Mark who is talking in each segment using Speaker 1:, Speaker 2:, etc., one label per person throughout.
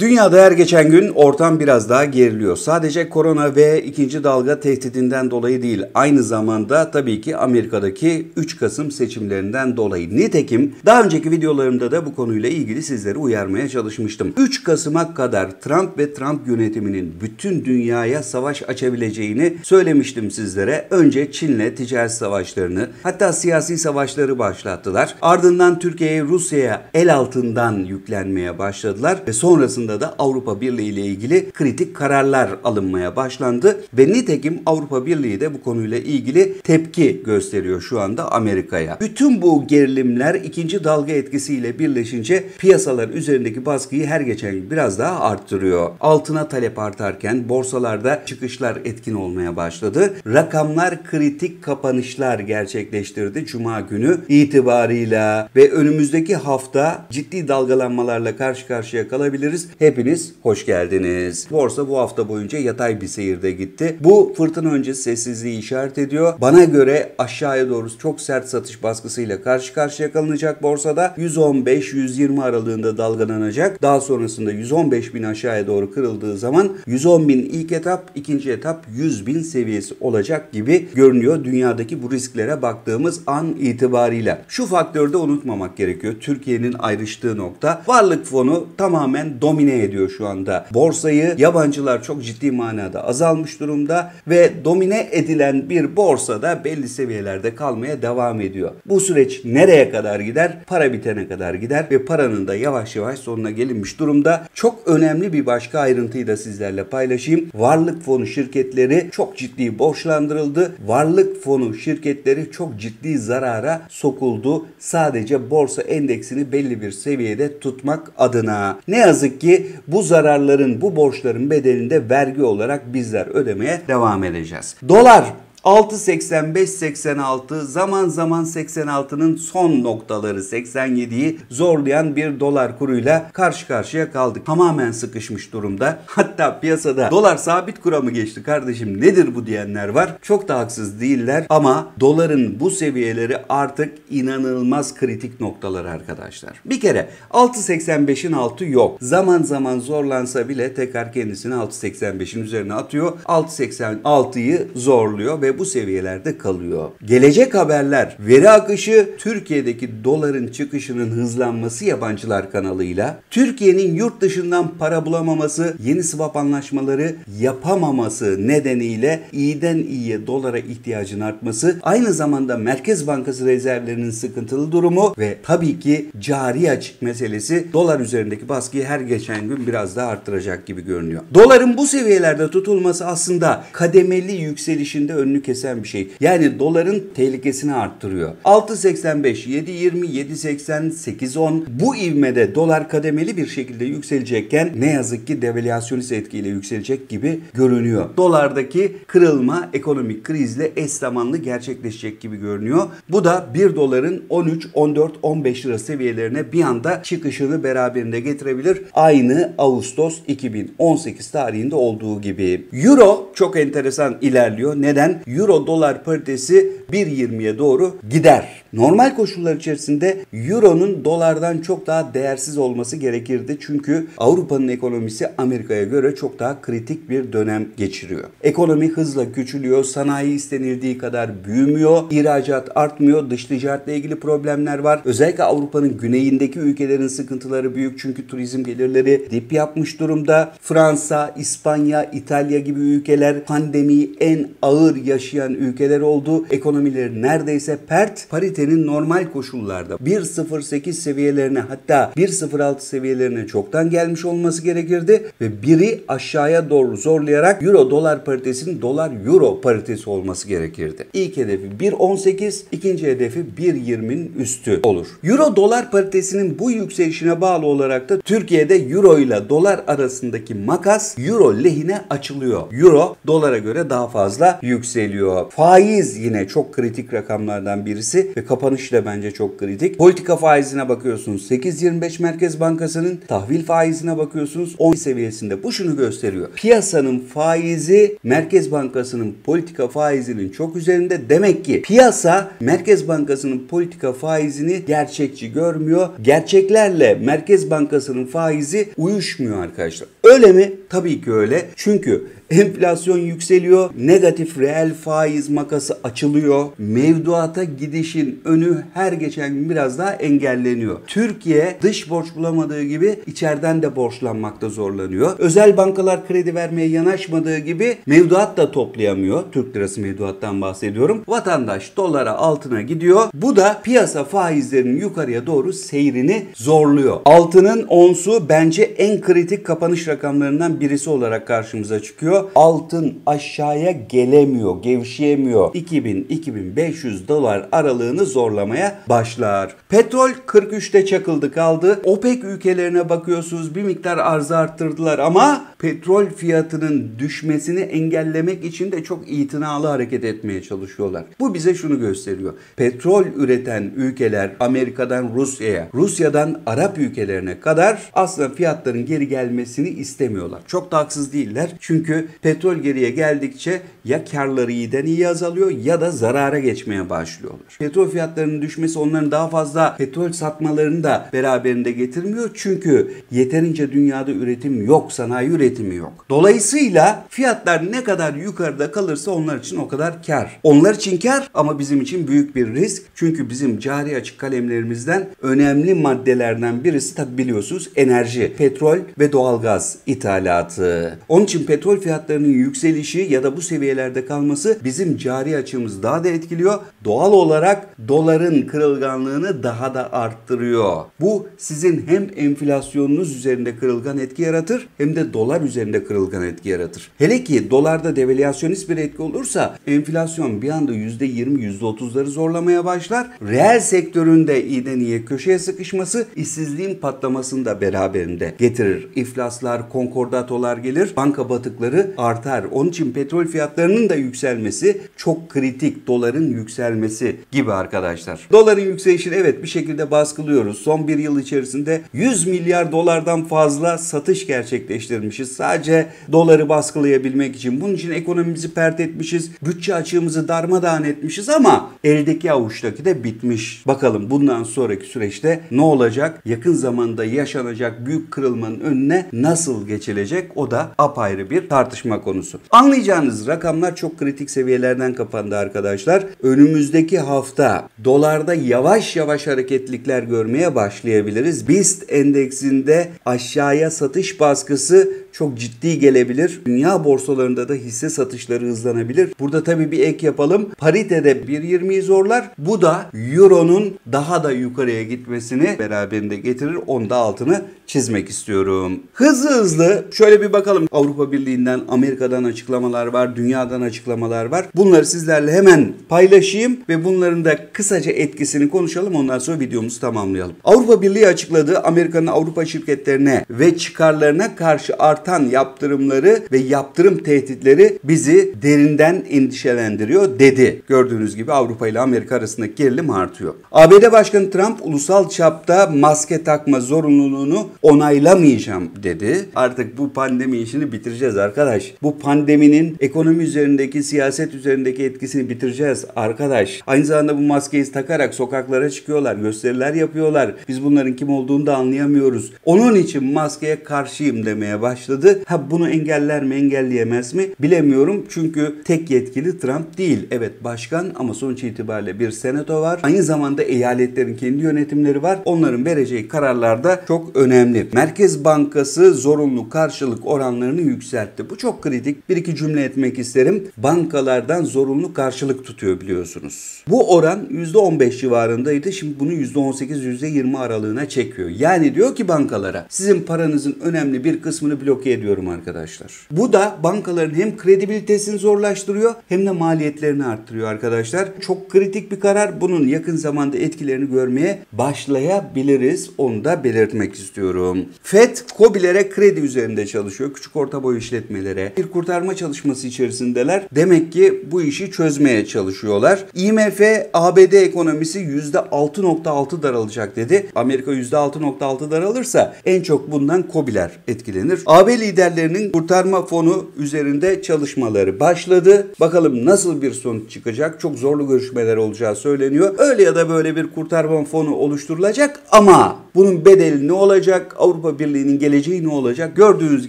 Speaker 1: Dünyada her geçen gün ortam biraz daha geriliyor. Sadece korona ve ikinci dalga tehdidinden dolayı değil, aynı zamanda tabii ki Amerika'daki 3 Kasım seçimlerinden dolayı. Nitekim daha önceki videolarımda da bu konuyla ilgili sizleri uyarmaya çalışmıştım. 3 Kasım'a kadar Trump ve Trump yönetiminin bütün dünyaya savaş açabileceğini söylemiştim sizlere. Önce Çin'le ticaret savaşlarını, hatta siyasi savaşları başlattılar. Ardından Türkiye'ye Rusya'ya el altından yüklenmeye başladılar ve sonrasında sonrasında da Avrupa Birliği ile ilgili kritik kararlar alınmaya başlandı ve nitekim Avrupa Birliği de bu konuyla ilgili tepki gösteriyor şu anda Amerika'ya. Bütün bu gerilimler ikinci dalga etkisiyle birleşince piyasalar üzerindeki baskıyı her geçen gün biraz daha arttırıyor. Altına talep artarken borsalarda çıkışlar etkin olmaya başladı. Rakamlar kritik kapanışlar gerçekleştirdi Cuma günü itibarıyla ve önümüzdeki hafta ciddi dalgalanmalarla karşı karşıya kalabiliriz. Hepiniz hoş geldiniz. Borsa bu hafta boyunca yatay bir seyirde gitti. Bu fırtına öncesi sessizliği işaret ediyor. Bana göre aşağıya doğru çok sert satış baskısıyla karşı karşıya kalınacak borsada 115-120 aralığında dalgalanacak. Daha sonrasında 115 bin aşağıya doğru kırıldığı zaman 110 bin ilk etap, ikinci etap 100 bin seviyesi olacak gibi görünüyor dünyadaki bu risklere baktığımız an itibarıyla. Şu faktörü de unutmamak gerekiyor. Türkiye'nin ayrıştığı nokta varlık fonu tamamen domine domine ediyor şu anda. Borsayı yabancılar çok ciddi manada azalmış durumda ve domine edilen bir borsada belli seviyelerde kalmaya devam ediyor. Bu süreç nereye kadar gider? Para bitene kadar gider ve paranın da yavaş yavaş sonuna gelinmiş durumda. Çok önemli bir başka ayrıntıyı da sizlerle paylaşayım. Varlık fonu şirketleri çok ciddi borçlandırıldı. Varlık fonu şirketleri çok ciddi zarara sokuldu. Sadece borsa endeksini belli bir seviyede tutmak adına. Ne yazık ki bu zararların, bu borçların bedelini de vergi olarak bizler ödemeye devam edeceğiz. Dolar 6.85-86 zaman zaman 86'nın son noktaları 87'yi zorlayan bir dolar kuruyla karşı karşıya kaldık. Tamamen sıkışmış durumda. Hatta piyasada dolar sabit kura mı geçti kardeşim nedir bu diyenler var. Çok da haksız değiller ama doların bu seviyeleri artık inanılmaz kritik noktalar arkadaşlar. Bir kere 6.85'in altı yok. Zaman zaman zorlansa bile tekrar kendisini 6.85'in üzerine atıyor. 6.86'yı zorluyor ve ve bu seviyelerde kalıyor. Gelecek haberler, veri akışı Türkiye'deki doların çıkışının hızlanması yabancılar kanalıyla, Türkiye'nin yurt dışından para bulamaması, yeni swap anlaşmaları yapamaması nedeniyle iyiden iyiye dolara ihtiyacın artması, aynı zamanda Merkez Bankası rezervlerinin sıkıntılı durumu ve tabii ki cari açık meselesi dolar üzerindeki baskıyı her geçen gün biraz daha arttıracak gibi görünüyor. Doların bu seviyelerde tutulması aslında kademeli yükselişinde önünü kesen bir şey. Yani doların tehlikesini arttırıyor. 6.85, 7.20, 7.80, 8.10 bu ivmede dolar kademeli bir şekilde yükselecekken ne yazık ki devalüasyonist etkiyle yükselecek gibi görünüyor. Dolardaki kırılma ekonomik krizle eş zamanlı gerçekleşecek gibi görünüyor. Bu da 1 doların 13, 14, 15 lira seviyelerine bir anda çıkışını beraberinde getirebilir. Aynı Ağustos 2018 tarihinde olduğu gibi. Euro çok enteresan ilerliyor. Neden? Euro dolar paritesi 1.20'ye doğru gider. Normal koşullar içerisinde Euro'nun dolardan çok daha değersiz olması gerekirdi. Çünkü Avrupa'nın ekonomisi Amerika'ya göre çok daha kritik bir dönem geçiriyor. Ekonomi hızla küçülüyor, sanayi istenildiği kadar büyümüyor, ihracat artmıyor, dış ticaretle ilgili problemler var. Özellikle Avrupa'nın güneyindeki ülkelerin sıkıntıları büyük çünkü turizm gelirleri dip yapmış durumda. Fransa, İspanya, İtalya gibi ülkeler pandemiyi en ağır yaşayan ülkeler oldu. Ekonomileri neredeyse pert. Paritenin normal koşullarda 1.08 seviyelerine hatta 1.06 seviyelerine çoktan gelmiş olması gerekirdi ve biri aşağıya doğru zorlayarak euro dolar paritesinin dolar euro paritesi olması gerekirdi. İlk hedefi 1.18, ikinci hedefi 1.20'nin üstü olur. Euro dolar paritesinin bu yükselişine bağlı olarak da Türkiye'de euro ile dolar arasındaki makas euro lehine açılıyor. Euro dolara göre daha fazla yükseliyor. Faiz yine çok kritik rakamlardan birisi ve kapanış da bence çok kritik. Politika faizine bakıyorsunuz 8.25 Merkez Bankası'nın tahvil faizine bakıyorsunuz 10 seviyesinde. Bu şunu gösteriyor. Piyasanın faizi Merkez Bankası'nın politika faizinin çok üzerinde. Demek ki piyasa Merkez Bankası'nın politika faizini gerçekçi görmüyor. Gerçeklerle Merkez Bankası'nın faizi uyuşmuyor arkadaşlar. Öyle mi? Tabii ki öyle. Çünkü Enflasyon yükseliyor. Negatif reel faiz makası açılıyor. Mevduata gidişin önü her geçen gün biraz daha engelleniyor. Türkiye dış borç bulamadığı gibi içeriden de borçlanmakta zorlanıyor. Özel bankalar kredi vermeye yanaşmadığı gibi mevduat da toplayamıyor. Türk lirası mevduattan bahsediyorum. Vatandaş dolara altına gidiyor. Bu da piyasa faizlerinin yukarıya doğru seyrini zorluyor. Altının onsu bence en kritik kapanış rakamlarından birisi olarak karşımıza çıkıyor altın aşağıya gelemiyor, gevşeyemiyor. 2000-2500 dolar aralığını zorlamaya başlar. Petrol 43'te çakıldı kaldı. OPEC ülkelerine bakıyorsunuz bir miktar arzı arttırdılar ama petrol fiyatının düşmesini engellemek için de çok itinalı hareket etmeye çalışıyorlar. Bu bize şunu gösteriyor. Petrol üreten ülkeler Amerika'dan Rusya'ya, Rusya'dan Arap ülkelerine kadar aslında fiyatların geri gelmesini istemiyorlar. Çok da haksız değiller. Çünkü petrol geriye geldikçe ya karları iyiden iyi azalıyor ya da zarara geçmeye başlıyorlar. Petrol fiyatlarının düşmesi onların daha fazla petrol satmalarını da beraberinde getirmiyor. Çünkü yeterince dünyada üretim yok, sanayi üretimi yok. Dolayısıyla fiyatlar ne kadar yukarıda kalırsa onlar için o kadar kar. Onlar için kar ama bizim için büyük bir risk. Çünkü bizim cari açık kalemlerimizden önemli maddelerden birisi tabi biliyorsunuz enerji, petrol ve doğalgaz ithalatı. Onun için petrol fiyatlarının yükselişi ya da bu seviyelerde kalması bizim cari açığımızı daha da etkiliyor. Doğal olarak doların kırılganlığını daha da arttırıyor. Bu sizin hem enflasyonunuz üzerinde kırılgan etki yaratır hem de dolar üzerinde kırılgan etki yaratır. Hele ki dolarda devalüasyonist bir etki olursa enflasyon bir anda %20 %30'ları zorlamaya başlar. Reel sektöründe iyiden iyiye köşeye sıkışması işsizliğin patlamasını da beraberinde getirir. İflaslar, konkordatolar gelir, banka batıkları artar. Onun için petrol fiyatlarının da yükselmesi çok kritik. Doların yükselmesi gibi arkadaşlar. Doların yükselişini evet bir şekilde baskılıyoruz. Son bir yıl içerisinde 100 milyar dolardan fazla satış gerçekleştirmişiz. Sadece doları baskılayabilmek için. Bunun için ekonomimizi pert etmişiz. Bütçe açığımızı darmadağın etmişiz ama eldeki avuçtaki de bitmiş. Bakalım bundan sonraki süreçte ne olacak? Yakın zamanda yaşanacak büyük kırılmanın önüne nasıl geçilecek? O da apayrı bir tartışma konusu. Anlayacağınız rakamlar çok kritik seviyelerden kapandı arkadaşlar. Önümüzdeki hafta dolarda yavaş yavaş hareketlikler görmeye başlayabiliriz. BIST endeksinde aşağıya satış baskısı çok ciddi gelebilir. Dünya borsalarında da hisse satışları hızlanabilir. Burada tabii bir ek yapalım. Paritede 1.20'yi zorlar. Bu da Euro'nun daha da yukarıya gitmesini beraberinde getirir. Onda altını çizmek istiyorum. Hızlı hızlı şöyle bir bakalım. Avrupa Birliği'nden, Amerika'dan açıklamalar var, dünyadan açıklamalar var. Bunları sizlerle hemen paylaşayım ve bunların da kısaca etkisini konuşalım. Ondan sonra videomuzu tamamlayalım. Avrupa Birliği açıkladığı Amerika'nın Avrupa şirketlerine ve çıkarlarına karşı artan yaptırımları ve yaptırım tehditleri bizi derinden endişelendiriyor dedi. Gördüğünüz gibi Avrupa ile Amerika arasındaki gerilim artıyor. ABD Başkanı Trump ulusal çapta maske takma zorunluluğunu onaylamayacağım dedi. Artık bu pandemi işini bitireceğiz arkadaş. Bu pandeminin ekonomi üzerindeki, siyaset üzerindeki etkisini bitireceğiz arkadaş. Aynı zamanda bu maskeyi takarak sokaklara çıkıyorlar, gösteriler yapıyorlar. Biz bunların kim olduğunu da anlayamıyoruz. Onun için maskeye karşıyım demeye başladı. Ha bunu engeller mi, engelleyemez mi bilemiyorum. Çünkü tek yetkili Trump değil. Evet başkan ama sonuç itibariyle bir senato var. Aynı zamanda eyaletlerin kendi yönetimleri var. Onların vereceği kararlar da çok önemli. Merkez Bankası zorunlu karşılık oranlarını yükseltti. Bu çok kritik. Bir iki cümle etmek isterim. Bankalardan zorunlu karşılık tutuyor biliyorsunuz. Bu oran %15 civarındaydı. Şimdi bunu %18-%20 aralığına çekiyor. Yani diyor ki bankalara sizin paranızın önemli bir kısmını blok bloke ediyorum arkadaşlar. Bu da bankaların hem kredibilitesini zorlaştırıyor hem de maliyetlerini arttırıyor arkadaşlar. Çok kritik bir karar. Bunun yakın zamanda etkilerini görmeye başlayabiliriz. Onu da belirtmek istiyorum. FED COBİ'lere kredi üzerinde çalışıyor. Küçük orta boy işletmelere. Bir kurtarma çalışması içerisindeler. Demek ki bu işi çözmeye çalışıyorlar. IMF ABD ekonomisi %6.6 daralacak dedi. Amerika %6.6 daralırsa en çok bundan COBİ'ler etkilenir. AB liderlerinin kurtarma fonu üzerinde çalışmaları başladı. Bakalım nasıl bir sonuç çıkacak? Çok zorlu görüşmeler olacağı söyleniyor. Öyle ya da böyle bir kurtarma fonu oluşturulacak ama bunun bedeli ne olacak? Avrupa Birliği'nin geleceği ne olacak? Gördüğünüz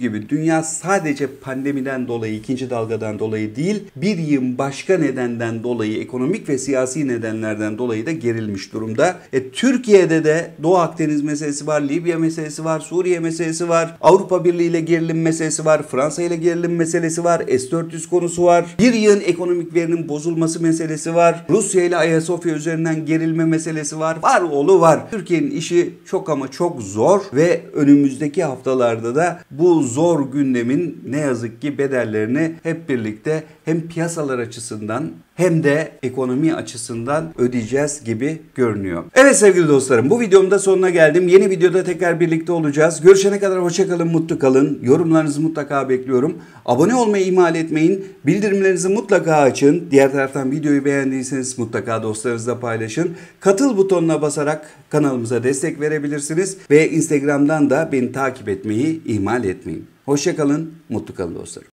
Speaker 1: gibi dünya sadece pandemiden dolayı, ikinci dalgadan dolayı değil, bir yığın başka nedenden dolayı, ekonomik ve siyasi nedenlerden dolayı da gerilmiş durumda. E, Türkiye'de de Doğu Akdeniz meselesi var, Libya meselesi var, Suriye meselesi var, Avrupa Birliği ile gerilim meselesi var, Fransa ile gerilim meselesi var, S-400 konusu var, bir yığın ekonomik verinin bozulması meselesi var, Rusya ile Ayasofya üzerinden gerilme meselesi var, var oğlu var. Türkiye'nin işi çok ama çok zor ve önümüzdeki haftalarda da bu zor gündemin ne yazık ki bedellerini hep birlikte hem piyasalar açısından hem de ekonomi açısından ödeyeceğiz gibi görünüyor. Evet sevgili dostlarım bu videomun da sonuna geldim. Yeni videoda tekrar birlikte olacağız. Görüşene kadar hoşçakalın, mutlu kalın. Yorumlarınızı mutlaka bekliyorum. Abone olmayı ihmal etmeyin. Bildirimlerinizi mutlaka açın. Diğer taraftan videoyu beğendiyseniz mutlaka dostlarınızla paylaşın. Katıl butonuna basarak kanalımıza destek verebilirsiniz. Ve Instagram'dan da beni takip etmeyi ihmal etmeyin. Hoşçakalın, mutlu kalın dostlarım.